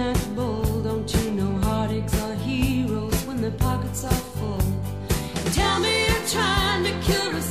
that bold. Don't you know heartaches are heroes when their pockets are full? Tell me you're trying to kill a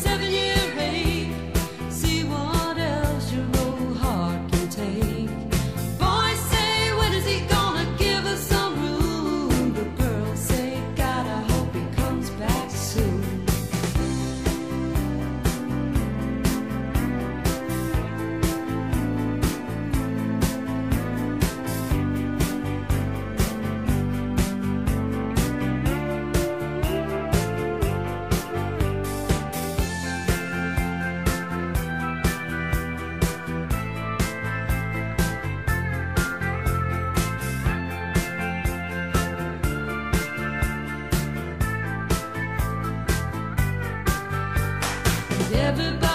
everybody